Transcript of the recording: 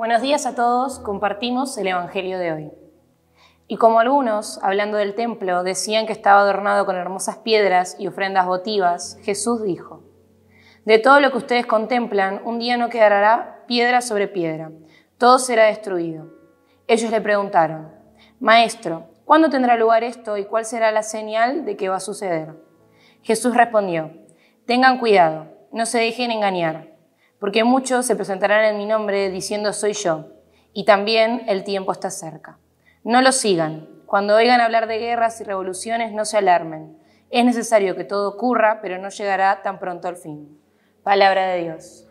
Buenos días a todos, compartimos el Evangelio de hoy. Y como algunos, hablando del templo, decían que estaba adornado con hermosas piedras y ofrendas votivas, Jesús dijo, De todo lo que ustedes contemplan, un día no quedará piedra sobre piedra, todo será destruido. Ellos le preguntaron, Maestro, ¿cuándo tendrá lugar esto y cuál será la señal de que va a suceder? Jesús respondió, Tengan cuidado, no se dejen engañar porque muchos se presentarán en mi nombre diciendo soy yo, y también el tiempo está cerca. No lo sigan. Cuando oigan hablar de guerras y revoluciones, no se alarmen. Es necesario que todo ocurra, pero no llegará tan pronto al fin. Palabra de Dios.